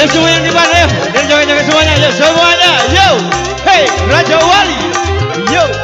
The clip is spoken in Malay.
Yuk semua yang di mana yuk Dari joget-joget semuanya Yuk semuanya yo, Hey Raja Wali yo.